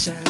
sunshine.